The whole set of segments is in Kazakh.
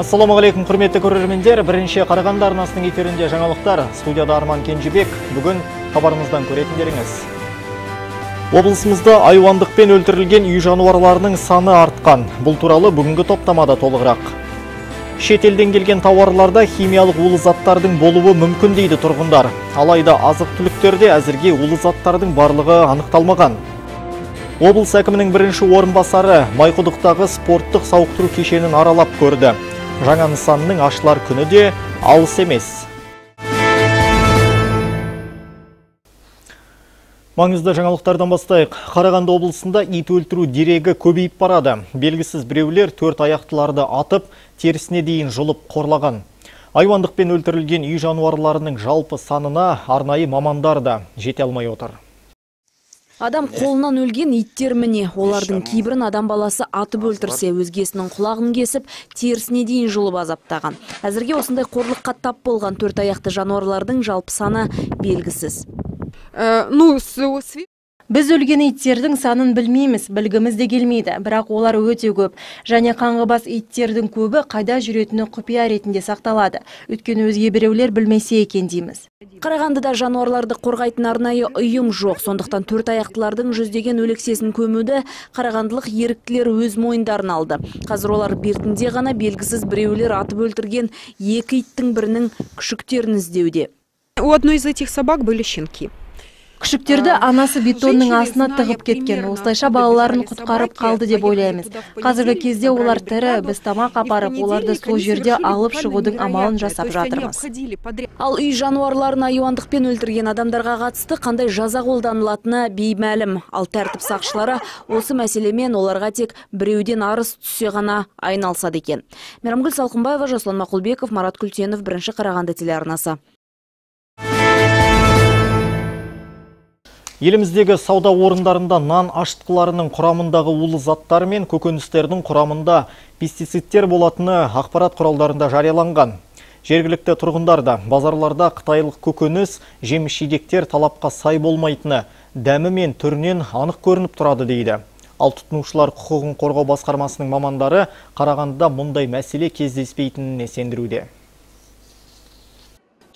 ассалаумағалейкум құрметті көрермендер. Бірінші қарағанды арнасының эфирінде жаңалықтар. Студияда арман кенжебек. Бүгін хабарымыздан көретіндеріңіз. Облысымызда айуандықпен өлтірілген үй жануарларының саны артқан. Бұл туралы бүгінгі топтамада толығырақ. Шетелден келген тауарларда химиялық улы заттардың болуы мүмкін дейді тұрғындар. Алайда азық түліктерде әзірге улы заттардың барлығы анықталмаған. Облыс әкімінің бірінші орынбасары майқұдықтағы спорттық сауықтыру кешенін аралап көрді. Жаңа нысанның ашылар күні де алыс емес Маңызды жаңалықтардан бастайық. Қарағанды облысында ит өлтіру дерегі көбейіп барады. Белгісіз біреулер төрт аяқтыларды атып, терісіне дейін жұлып қорлаған. Айуандықпен өлтірілген үй жануарларының жалпы санына арнайы мамандар да жете алмай отыр. Адам қолынан өлген иттер міне. Олардың кейбірін адам баласы атып өлтірсе, өзгесінің құлағын кесіп, терісіне дейін жұлып азаптаған. Әзірге осындай қорлыққа тап болған төрт аяқты жануарлардың жалпы саны белгісіз. ну Біз өлген иттердің санын білмейміз, білгіміз де келмейді, бірақ олар өте көп. Және қаңғыбас иттердің көбі қайда жүретіні құпия ретінде сақталады. Өйткені өзге біреулер білмесе екен дейміз. Қарағандыда жануарларды қорғайтын арнайы ұйым жоқ. Сондықтан төрт аяқтылардың жүздеген өлексесін көмуді қарағандылық еріктілер өз мойындарын алды. Қазір олар бертінде ғана белгісіз біреулер атып өлтірген екі иттің бірінің күшіктерін іздеуде. у одной из этих собак были щенки Күшіктерді анасы бетонның астына тығып кеткен. Осылайша балаларын құтқарып қалды деп ойлаймыз. Қазіргі кезде олар тірі, біз тамақ апарып, оларды сол жерде алып шығудың амалын жасап жатырмыз. Ал үй жануарларын айуандықпен өлтірген адамдарға қатысты қандай жаза қолданылатыны беймәлім. Ал тәртіп сақшылары осы мәселемен оларға тек біреуден арыз түссе ғана айналысады екен. Мейрамгүл Салқынбаева, Жасұлан Мақұлбеков, Марат Күлтенов, бірінші Қарағанды телеарнасы. Еліміздегі сауда орындарында нан ашытқыларының құрамындағы улы заттар мен көкөністердің құрамында пестицидтер болатыны ақпарат құралдарында жарияланған. Жергілікті тұрғындарда базарларда қытайлық көкөніс, жеміс талапқа сай болмайтыны, дәмі мен түрінен анық көрініп тұрады дейді. Ал тұтынушылар құқығын қорғау басқармасының мамандары Қарағандыда мұндай мәселе кездеспейтініне сендіруде.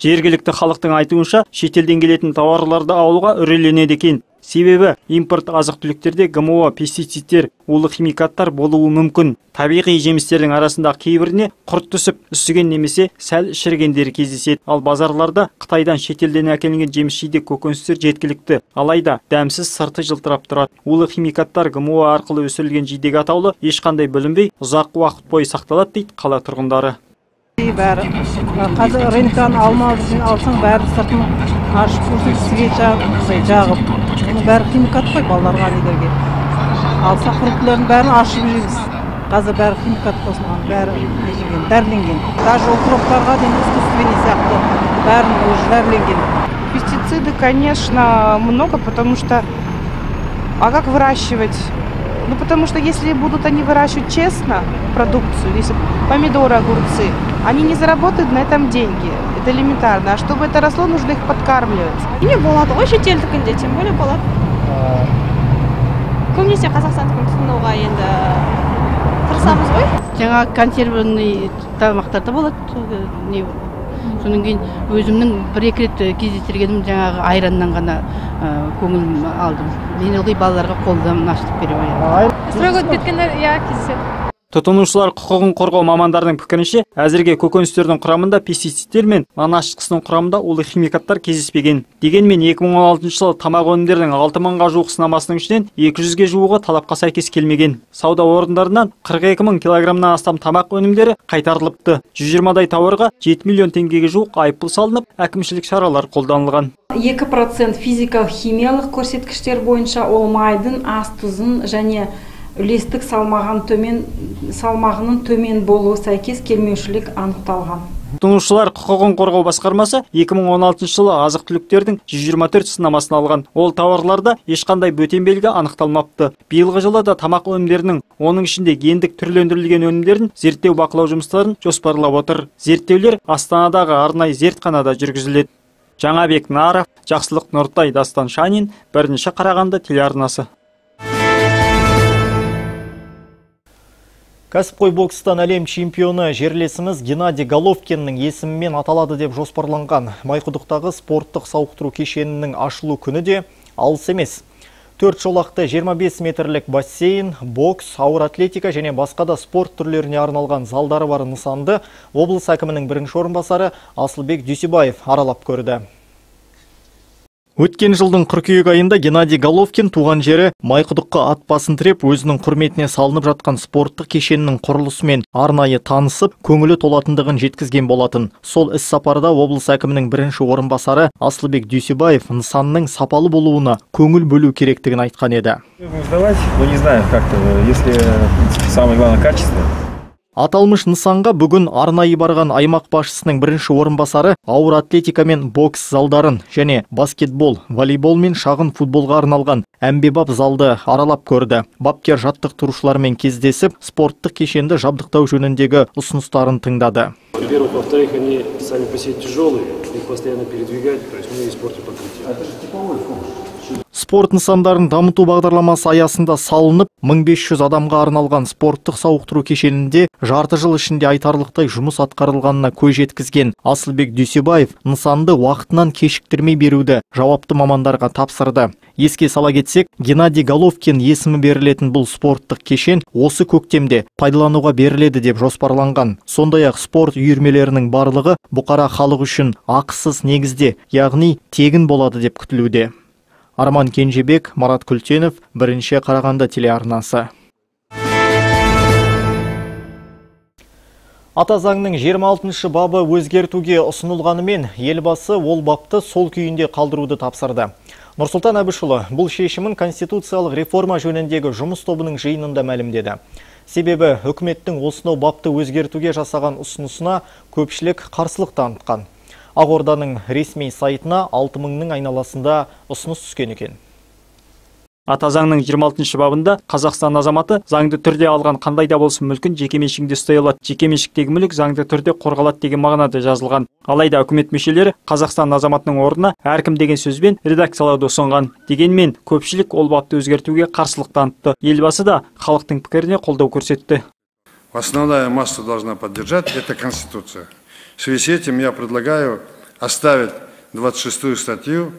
Жергілікті халықтың айтуынша шетелден келетін тауарларды алуға үрейленеді екен. Себебі импорт азық түліктерде ГМО, пестицидтер, улы химикаттар болуы мүмкін. Табиғи жемістердің арасында кейбіріне құрт түсіп, үсіген немесе сәл шірігендері кездеседі. Ал базарларда Қытайдан шетелден әкелінген жеміс жидек көкөністер жеткілікті. Алайда дәмсіз сырты жылтырап тұрады. Улы химикаттар ГМО арқылы өсірілген жидек атаулы ешқандай білінбей ұзақ уақыт бойы сақталады дейді қала тұрғындары бәрі қазір рыноктан алма алсаң бәрі сыртын ашып болсын кісіге жағып оның бәрі химикат қой балаларға нелерге алса фруктілердің бәрін ашып жейміз қазір бәрі химикат қосылған бәрі нетілген дәріленген даже укроптарға дейін искусственный сияқты бәрін уже дәріленген пестициды конечно много потому что а как выращивать ну потому что если будут они выращивать честно продукцию если помидоры огурцы они не заработают на этом деньги. Это элементарно. А чтобы это росло, нужно их подкармливать. Не болады ғой шетелдікінде тем более болады көбінесе қазақстандікін тұтынуға енді тырысамыз ғой жаңа консервный тамақтар да болады не содан кейін өзімнің бір екі рет кездестіргенім жаңағы айраннан ғана көңілім алдым мен ылғи балаларға қолдан ашытып беремін срок өтіп кеткендер иә кездеседі. Тұтынушылар құқығын қорғау мамандарының пікірінше әзірге көкөністердің құрамында пестицидтер мен нан ашытқысының құрамында улы химикаттар кездеспеген. Дегенмен 2016 жылы тамақ өнімдерінің алты мыңға жуық сынамасының ішінен 200-ге жуығы талапқа сәйкес келмеген. Сауда орындарынан 42 мың килограммнан астам тамақ өнімдері қайтарылыпты. 120дай тауарға 7 миллион теңгеге жуық айыппұл салынып әкімшілік шаралар қолданылған. Екі процент физикалық химиялық көрсеткіштер бойынша ол майдың ас тұзын және үлестік салмаған төмен салмағының төмен болуы сәйкес келмеушілік анықталған. Тұтынушылар құқығын қорғау басқармасы 2016 жылы азық түліктердің 124 сынамасын алған. Ол тауарларда ешқандай бөтен белгі анықталмапты. Биылғы жылы да тамақ өнімдерінің оның ішінде гендік түрлендірілген өнімдерін зерттеу бақылау жұмыстарын жоспарлап отыр. Зерттеулер астанадағы арнайы зертханада жүргізіледі. Жаңабек наров жақсылық нұртай дастан шанин бірінші қарағанды телеарнасы. Кәсіпқой бокстан әлем чемпионы жерлесіміз Геннадий Головкиннің есімімен аталады деп жоспарланған. Майқұдықтағы спорттық сауықтыру кешенінің ашылу күні де алыс емес. Төрт жолақты 25 метрлік бассейн, бокс, ауыр атлетика және басқа да спорт түрлеріне арналған залдары бар нысанды облыс әкімінің бірінші орынбасары Асылбек Дүйсебаев аралап көрді. Өткен жылдың қыркүйек айында Геннадий Головкин туған жері Майқұдыққа ат басын тіреп, өзінің құрметіне салынып жатқан спорттық кешенінің құрылысымен арнайы танысып, көңілі толатындығын жеткізген болатын. Сол іс сапарда облыс әкімінің бірінші орынбасары Асылбек Дүйсебаев нысанның сапалы болуына көңіл бөлу керектігін айтқан еді. Но не знаю как-то, если самое главное качество, Аталмыш нысанға бүгін арнайы барған аймақ басшысының бірінші орынбасары ауыр атлетика мен бокс залдарын және баскетбол, волейбол мен шағын футболға арналған әмбебап залды аралап көрді. Бапкер жаттықтырушылармен кездесіп, спорттық кешенді жабдықтау жөніндегі ұсыныстарын тыңдады. Во-первых, во-вторых, они сами по себе тяжелые, их постоянно передвигать, то есть мы испортим покрытие. Спорт нысандарын дамыту бағдарламасы аясында салынып, 1500 адамға арналған спорттық сауықтыру кешенінде жарты жыл ішінде айтарлықтай жұмыс атқарылғанына көз жеткізген Асылбек Дүйсебаев нысанды уақытынан кешіктірмей беруді жауапты мамандарға тапсырды. Еске сала кетсек, Геннадий Головкин есімі берілетін бұл спорттық кешен осы көктемде пайдалануға беріледі деп жоспарланған. Сондай-ақ спорт үйірмелерінің барлығы бұқара халық үшін ақысыз негізде, яғни тегін болады деп күтілуде. Арман Кенжебек, Марат Күлтенов, бірінші Қарағанды телеарнасы. Ата заңның 26 бабы өзгертуге ұсынылғанымен елбасы ол бапты сол күйінде қалдыруды тапсырды. Нұрсұлтан Әбішұлы бұл шешімін конституциялық реформа жөніндегі жұмыс тобының жиынында мәлімдеді. Себебі үкіметтің осынау бапты өзгертуге жасаған ұсынысына көпшілік қарсылық танытқан. Ақорданың ресми сайтына 6000-ның айналасында ұсыныс түскен екен. ата заңның 26 бабында қазақстан азаматы заңды түрде алған қандай да болсын мүлкін жеке меншігінде ұстай алады. Жеке меншіктегі мүлік заңды түрде қорғалады деген мағынада жазылған. Алайда үкімет мүшелері қазақстан азаматының орнына әркім деген сөзбен редакциялауды ұсынған. Дегенмен көпшілік ол бапты өзгертуге қарсылық танытты. Елбасы да халықтың пікіріне қолдау көрсетті. Основная масса должна поддержать это конституция. В связи с этим я предлагаю оставить 26 статью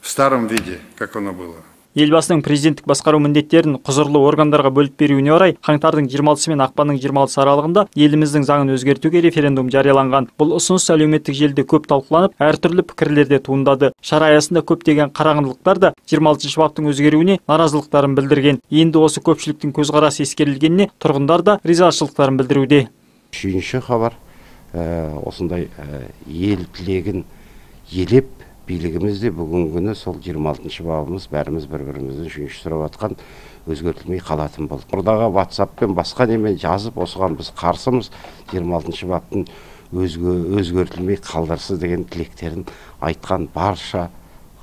в старом виде как оно было. Елбасының президенттік басқару міндеттерін құзырлы органдарға бөліп беруіне орай қаңтардың 26 мен ақпанның 26 аралығында еліміздің заңын өзгертуге референдум жарияланған. Бұл ұсыныс әлеуметтік желіде көп талқыланып әртүрлі пікірлер де туындады. Шара аясында көптеген қарағандылықтар да 26 баптың өзгеруіне наразылықтарын білдірген. Енді осы көпшіліктің көзқарасы ескерілгеніне тұрғындар да ризашылықтарын білдіруде. Сүйінші хабар. Осындай ел тілегін елеп билігіміз де бүгінгі күні сол 26 бабымыз бәріміз бір бірімізден сүйінші сұрап жатқан өзгертілмей қалатын болды. Мұрдағы ватсаппен басқа немен жазып осыған біз қарсымыз 26 баптың өзге, өзгертілмей қалдырсы деген тілектерін айтқан барша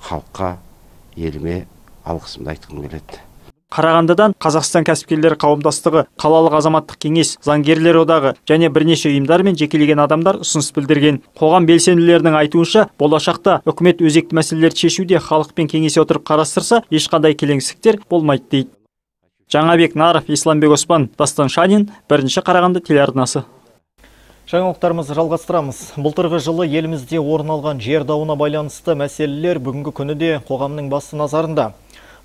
халыққа еліме алғысымды айтқым келеді. Қарағандыдан қазақстан кәсіпкерлері қауымдастығы қалалық азаматтық кеңес заңгерлер одағы және бірнеше ұйымдар мен жекелеген адамдар ұсыныс білдірген қоғам белсенділерінің айтуынша болашақта үкімет өзекті мәселелерді шешуде халықпен кеңесе отырып қарастырса ешқандай келеңсіздіктер болмайды дейді жаңабек наров исламбек оспан дастан шанин бірінші қарағанды телеарнасы Жаңалықтарымызды жалғастырамыз. Былтырғы жылы елімізде орын алған жер дауына байланысты мәселелер бүгінгі күні де қоғамның басты назарында.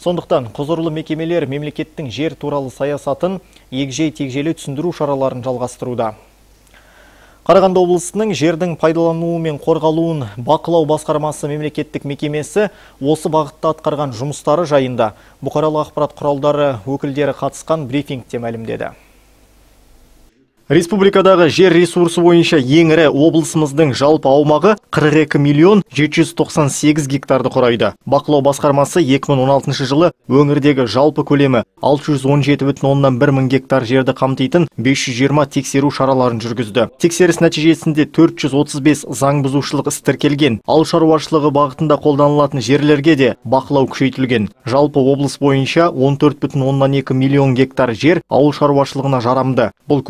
Сондықтан құзырлы мекемелер мемлекеттің жер туралы саясатын егжей тегжейлі түсіндіру шараларын жалғастыруда. Қарағанды облысының жердің пайдалануы мен қорғалуын бақылау басқармасы мемлекеттік мекемесі осы бағытта атқарған жұмыстары жайында бұқаралық ақпарат құралдары өкілдері қатысқан брифингте мәлімдеді. Республикадағы жер ресурсы бойынша ең ірі облысымыздың жалпы аумағы 42 миллион 798 гектарды құрайды. Бақылау басқармасы 2016 жылы өңірдегі жалпы көлемі 617,1 мың гектар жерді қамтитын 520 тексеру шараларын жүргізді. Тексеріс нәтижесінде 435 заң бұзушылық іс тіркелген. Ауыл шаруашылығы бағытында қолданылатын жерлерге де бақылау күшейтілген. Жалпы облыс бойынша 14,2 миллион гектар жер ауыл шаруашылығына жарамды. Бұл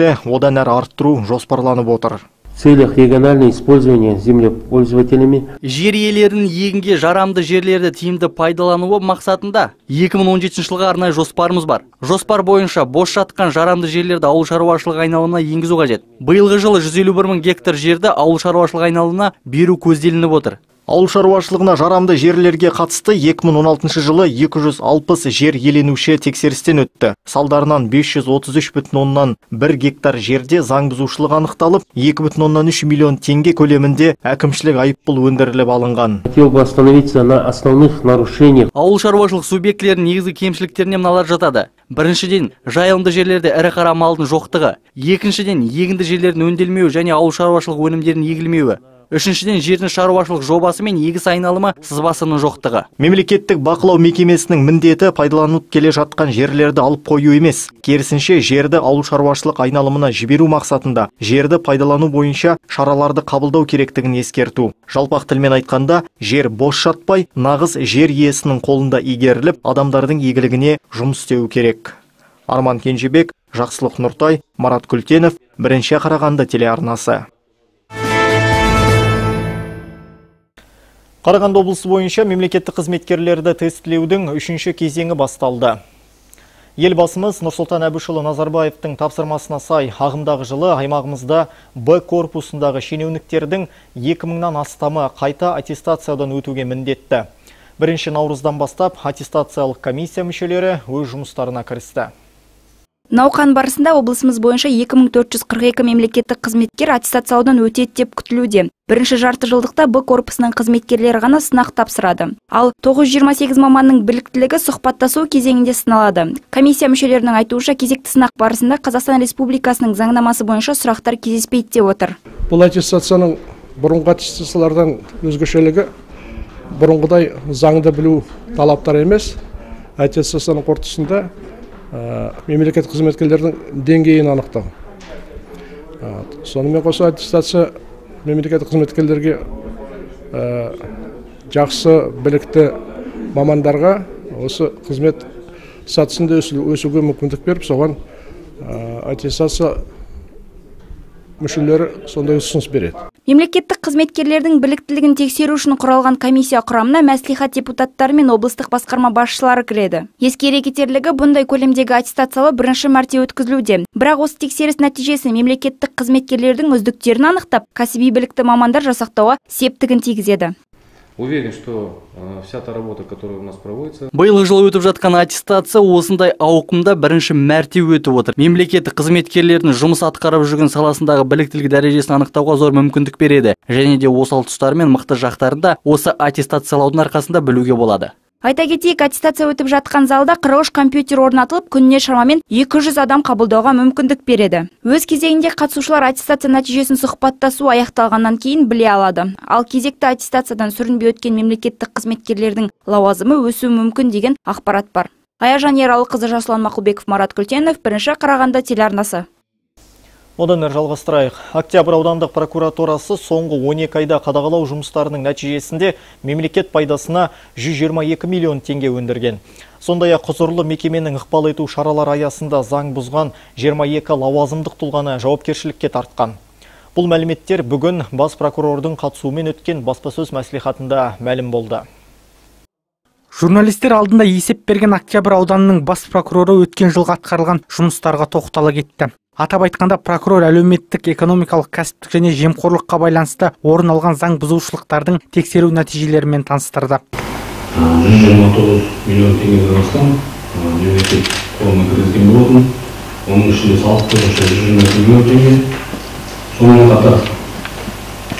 көрсеткішті одан әрі арттыру жоспарланып отыр. Целях регионального использования землепользователями жер иелерінің егінге жарамды жерлерді тиімді пайдалануы мақсатында 2017 жылға арнайы жоспарымыз бар. Жоспар бойынша бос жатқан жарамды жерлерді ауыл шаруашылығы айналымына енгізу қажет. Биылғы жылы 151 мың гектар жерді ауыл шаруашылығы айналымына беру көзделініп отыр. Ауыл шаруашылығына жарамды жерлерге қатысты 2016 жылы 260 жер еленуші тексерістен өтті. Салдарынан 533 бүтін оннан 1 гектар жерде заң бұзушылық анықталып, 2 бүтін оннан 3 миллион теңге көлемінде әкімшілік айыппұл өндіріліп алынған. хотел бы остановиться на основных нарушениях ауыл шаруашылық субъектілерінің негізгі кемшіліктеріне мыналар жатады біріншіден жайылымды жерлерде ірі қара малдың жоқтығы екіншіден егінді жерлердің өнделмеуі және ауыл шаруашылық өнімдерінің егілмеуі үшіншіден жердің шаруашылық жобасы мен егіс айналымы сызбасының жоқтығы Мемлекеттік бақылау мекемесінің міндеті пайдаланылып келе жатқан жерлерді алып қою емес. Керісінше жерді ауыл шаруашылық айналымына жіберу мақсатында жерді пайдалану бойынша шараларды қабылдау керектігін ескерту. Жалпақ тілмен айтқанда, жер бос жатпай, нағыз жер иесінің қолында игеріліп, адамдардың игілігіне жұмыс істеу керек. Арман Кенжебек, Жақсылық Нұртай, Марат Күлтенов, бірінші Қарағанды телеарнасы. Қарағанды облысы бойынша мемлекеттік қызметкерлерді тестілеудің үшінші кезеңі басталды. Елбасымыз Нұрсұлтан Әбішұлы Назарбаевтың тапсырмасына сай ағымдағы жылы аймағымызда Б корпусындағы шенеуніктердің 2000-нан астамы қайта аттестациядан өтуге міндетті. Бірінші наурыздан бастап аттестациялық комиссия мүшелері өз жұмыстарына кірісті. Науқан барысында облысымыз бойынша 2442 мемлекеттік қызметкер аттестациялаудан өтеді деп күтілуде. Бірінші жарты жылдықта Б корпусының қызметкерлері ғана сынақ тапсырады. Ал 928 маманның біліктілігі сұхбаттасу кезеңінде сыналады. Комиссия мүшелерінің айтуынша кезекті сынақ барысында Қазақстан Республикасының заңнамасы бойынша сұрақтар кездеспейді деп отыр. Бұл аттестацияның бұрынғы аттестациялардан өзгешелігі бұрынғыдай заңды білу талаптары емес. Аттестацияның қорытындысында мемлекеттік қызметкерлердің деңгейін анықтау. Сонымен қоса аттестация мемлекеттік қызметкерлерге жақсы білікті мамандарға осы қызмет сатысында өсуге мүмкіндік беріп соған аттестация мүшелері сондай ұсыныс береді. Мемлекеттік қызметкерлердің біліктілігін тексеру үшін құралған комиссия құрамына мәслихат депутаттары мен облыстық басқарма басшылары кіреді. Ескере кетерлігі бұндай көлемдегі аттестациялау бірінші мәрте өткізілуде. Бірақ осы тексеріс нәтижесі мемлекеттік қызметкерлердің үздіктерін анықтап, кәсіби білікті мамандар жасақтауға септігін тигізеді. Уверен, что э, вся та работа, которая у нас проводится... Биылғы жылы өтіп жатқан аттестация осындай ауқымда бірінші мәрте өтіп отыр. Мемлекеттік қызметкерлердің жұмыс атқарып жүрген саласындағы біліктілік дәрежесін анықтауға зор мүмкіндік береді. Және де осал тұстары мен мықты жақтарын осы аттестациялаудың арқасында білуге болады. Айта кетейік, аттестация өтіп жатқан залда 43 компьютер орнатылып, күніне шамамен 200 адам қабылдауға мүмкіндік береді. Өз кезегінде қатысушылар аттестация нәтижесін сұхбаттасу аяқталғаннан кейін біле алады. Ал кезекті аттестациядан сүрінбей өткен мемлекеттік қызметкерлердің лауазымы өсуі мүмкін деген ақпарат бар. Аяжан Ералықызы Жасұлан Мақұлбеков, Марат Күлтенов, бірінші Қарағанды телеарнасы. Одан әрі жалғастырайық. Октябрь аудандық прокуратурасы соңғы 12 айда қадағалау жұмыстарының нәтижесінде мемлекет пайдасына 122 миллион теңге өндірген. Сондай ақ құзырлы мекеменің ықпал ету шаралар аясында заң бұзған 22 лауазымдық тұлғаны жауапкершілікке тартқан. Бұл мәліметтер бүгін бас прокурордың қатысуымен өткен баспасөз мәслихатында мәлім болды. Журналистер алдында есеп берген Октябрь ауданының бас прокуроры өткен жылғы атқарылған жұмыстарға тоқтала кетті. Атап айтқанда прокурор әлеуметтік экономикалық кәсіптік және жемқорлыққа байланысты орын алған заң бұзушылықтардың тексеру нәтижелерімен таныстырды. 129 миллион теңгеден астам мемлекет қолына кіргізген болатын. Оның ішінде салық бойынша 122 миллион теңге. Сонымен қатар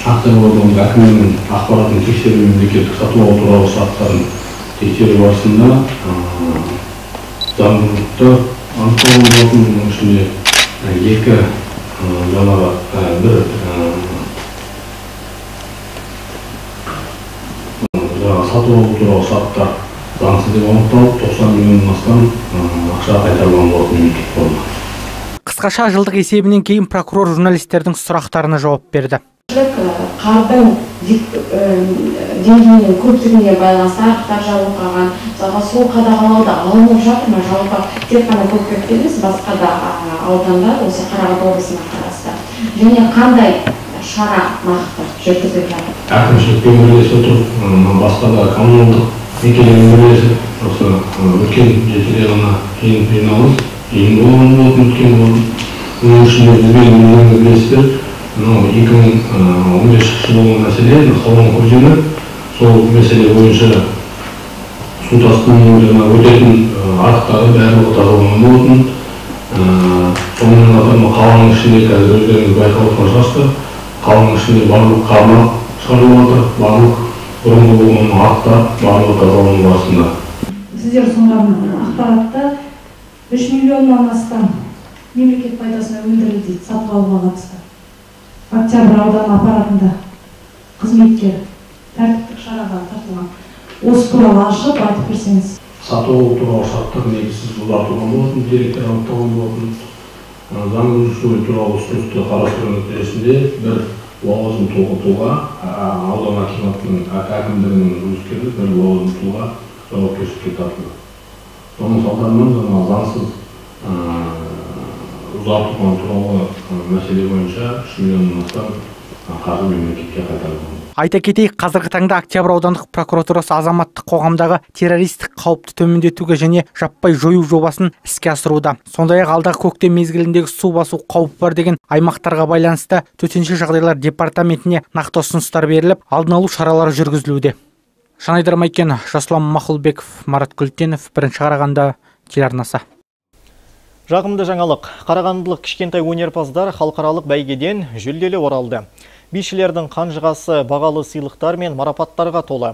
Ақтөбе аудандық әкімінің ақпаратын тексеру мемлекеттік сатып алу туралы шарттарын тексеру барысында заңдылықты анықталған болатын. Оның ішінде екі жаңағы бір жаңағы сатып алу туралы шарттар заңсыз деп анықталып тоқсан миллионнан астам ақша қайтарылған болатын мемлекет қорына Қысқаша жылдық есебінен кейін прокурор журналистердің сұрақтарына жауап берді. қардың деңгейінің көптігіне байланысты арықтар жабылып қалған мысалға сол қадағалауда алынып жатыр. Ма жалпы тек қана көкпекте емес басқа да аудандар осы қарағанды облысына қарасты. Және қандай шара нақты жүргізіліп жатыр? Әкімшілікпен бірлесе отырып мына басқа да коммуналдық мекемемен бірлесіп осы өткен жетіде ғана жиын жиналыс. Жиын болған. Өткен оның ішінде бізбен білесіздер мынау екі мың он бесінші болған мәселе салон көземі сол мәселе бойынша су тасқынының жаңағы өтетін арықтары барлығы тазаланған болатын сонымен қатар қаланың ішінде қазір өздеріңіз байқап отырған шығарсыздар қаланың ішінде барлық қармақ шығарылып жатыр барлық бұрынғы болған арықтар барлығы тазалану барысында сіздер ұсынған ақпаратта үш миллионнан астам мемлекет пайдасына өндірілді дейді сатып алуға қатысты октябрь ауданы аппаратында қызметкер тәртіптік шараға тартылған осы туралы ашып айтып берсеңіз сату алу туралы шарттар негізсіз ұзартылған болатын деректер анықталған болатын заң бұзушылық туралы ұсынысты қарастыру нәтижесінде бір лауазым тұлға аудан акиматының әкімдігінің жұмыскері бір лауазым тұлға жауапкершілікке тартылды соның салдарынан жаңағы заңсыз ұзартылған туралы мәселе бойынша үш миллионнан астам қаржы мемлекетке қайтарылған айта кетейік қазіргі таңда октябрь аудандық прокуратурасы азаматтық қоғамдағы террористік қауіпті төмендетуге және жаппай жою жобасын іске асыруда сондай ақ алдағы көктем мезгіліндегі су басу қаупі бар деген аймақтарға байланысты төтенше жағдайлар департаментіне нақты ұсыныстар беріліп алдын алу шаралары жүргізілуде жанайдар майкен жасұлан мақұлбеков марат күлтенов бірінші қарағанды телеарнасы Жағымды жаңалық. Қарағандылық кішкентай өнерпаздар халықаралық бәйгеден жүлделі оралды. Бишілердің қанжығасы бағалы сыйлықтар мен марапаттарға толы.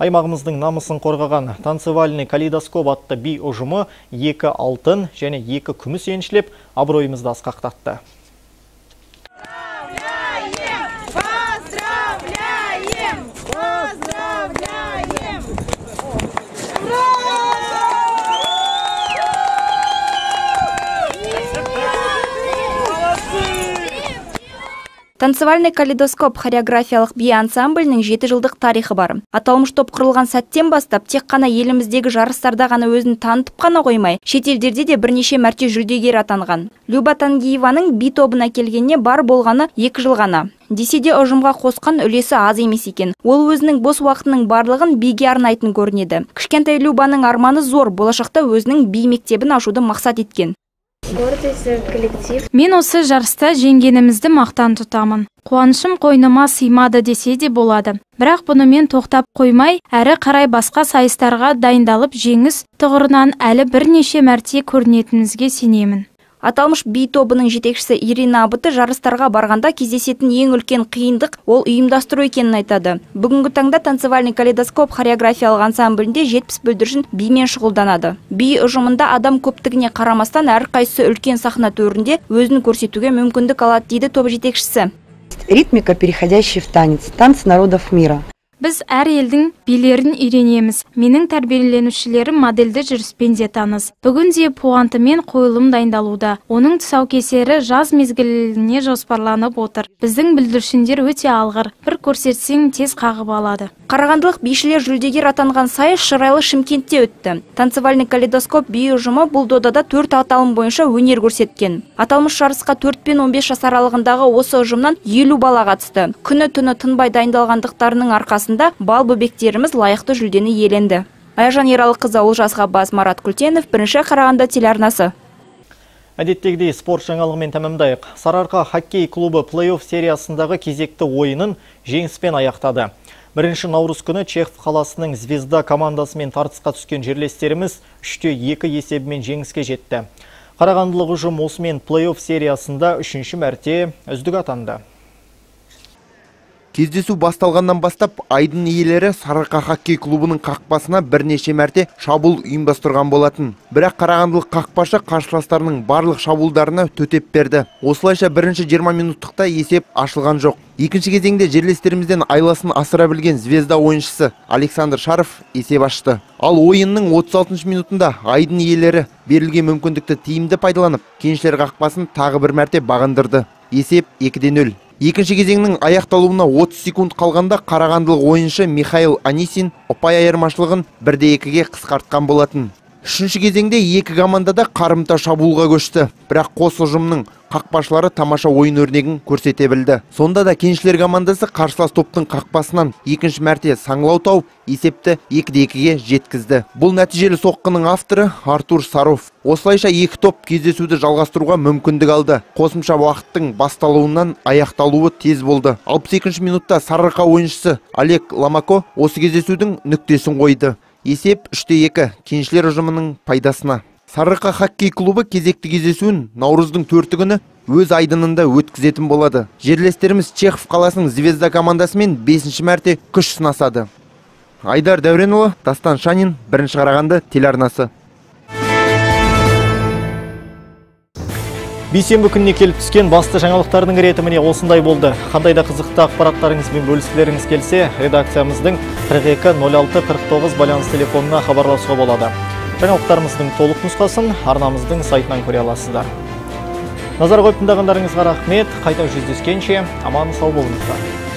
Аймағымыздың намысын қорғаған танцевальный калейдоскоп атты би ұжымы екі алтын және екі күміс еншілеп абыройымызды асқақтатты. Танцевальный калейдоскоп хореографиялық би ансамблінің жеті жылдық тарихы бар. Аталмыш топ құрылған сәттен бастап тек қана еліміздегі жарыстарда ғана өзін танытып қана қоймай шетелдерде де бірнеше мәрте жүлдегер атанған. Люба тангиеваның би тобына келгеніне бар болғаны екі жыл ғана. Десе де ұжымға қосқан үлесі аз емес екен. Ол өзінің бос уақытының барлығын биге арнайтын көрінеді. Кішкентай любаның арманы зор болашақта өзінің би мектебін ашуды мақсат еткен. Мен осы жарыста жеңгенімізді мақтан тұтамын. Қуанышым қойныма сыймады десе де болады. Бірақ бұнымен тоқтап қоймай әрі қарай басқа сайыстарға дайындалып жеңіс тұғырынан әлі бірнеше мәрте көрінетінімізге сенемін. Аталмыш би тобының жетекшісі ирина абыты жарыстарға барғанда кездесетін ең үлкен қиындық ол ұйымдастыру екенін айтады. Бүгінгі таңда танцевальный калейдоскоп хореографиялық ансамблінде жетпіс бүлдіршін бимен шұғылданады. Би ұжымында адам көптігіне қарамастан әрқайсысы үлкен сахна төрінде өзін көрсетуге мүмкіндік алады дейді топ жетекшісі. Ритмика переходящая в танец танц народов мира. Біз әр елдің билерін үйренеміз. Менің тәрбиеленушілерім модельді жүріспен де таныс бүгінде пуантымен қойылым дайындалуда. Оның тұсаукесері жаз мезгіліне жоспарланып отыр. Біздің бүлдіршіндер өте алғыр. Бір көрсетсең тез қағып алады. Қарағандылық бишілер жүлдегер атанған сайыс шырайлы шымкентте өтті. Танцевальный калейдоскоп би ұжымы бұл додада төрт аталым бойынша өнер көрсеткен. Аталмыш жарысқа төрт пен он бес жас аралығындағы осы ұжымнан елу бала қатысты. Күні түні тынбай дайындалғандықтарының арқасында бал бөбектеріміз лайықты жүлдені иеленді. Аяжан ералықызы олжас ғаббас марат күлтенов бірінші қарағанды телеарнасы. Әдеттегідей спорт жаңалығымен тәмамдайық. Сарыарқа хоккей клубы плей-офф сериясындағы кезекті ойынын жеңіспен аяқтады. Бірінші наурыз күні чехов қаласының звезда командасымен тартысқа түскен жерлестеріміз үште екі есебімен жеңіске жетті. Қарағандылық ұжым осымен плей-офф сериясында үшінші мәрте үздік атанды. Кездесу басталғаннан бастап айдын иелері Сарыарқа хоккей клубының қақпасына бірнеше мәрте шабуыл ұйымдастырған болатын. Бірақ қарағандылық қақпашы қарсыластарының барлық шабуылдарына төтеп берді. Осылайша бірінші 20 минуттықта есеп ашылған жоқ. Екінші кезеңде жерлестерімізден айласын асыра білген звезда ойыншысы Александр Шаров есеп ашты. Ал ойынның 36 минутында айдын иелері берілген мүмкіндікті тиімді пайдаланып, кеншілер қақпасын тағы бір мәрте бағындырды. Есеп 2-0. Екінші кезеңнің аяқталуына 30 секунд қалғанда қарағандылық ойыншы Михаил Анисин ұпай айырмашылығын бірде екіге қысқартқан болатын. Үшінші кезеңде екі команда да қарымта шабуылға көшті. Бірақ қос ұжымның қақпашылары тамаша ойын өрнегін көрсете білді. Сонда да кеншілер командасы қарсылас топтың қақпасынан екінші мәрте саңлау тауып есепті екі де екіге жеткізді. Бұл нәтижелі соққының авторы артур саров. Осылайша екі топ кездесуді жалғастыруға мүмкіндік алды. Қосымша уақыттың басталуынан аяқталуы тез болды. 62 минутта сарыарқа ойыншысы олег ламако осы кездесудің нүктесін қойды. Есеп үште екі кеншілер ұжымының пайдасына. Сарыарқа хоккей клубы кезекті кездесуін наурыздың төрті күні өз айдынында өткізетін болады. Жерлестеріміз чехов қаласының звезда командасымен бесінші мәрте күш сынасады. Айдар дәуренұлы дастан шанин бірінші қарағанды телеарнасы. Бейсенбі күніне келіп түскен басты жаңалықтардың реті міне осындай болды. Қандай да қызықты ақпараттарыңызбен бөліскілеріңіз келсе редакциямыздың 42 байланыс телефонына хабарласуға болады. Жаңалықтарымыздың толық нұсқасын арнамыздың сайтынан көре аласыздар. Назар қойып тыңдағандарыңызға рахмет. Қайта жүздескенше аман сау болыңыздар.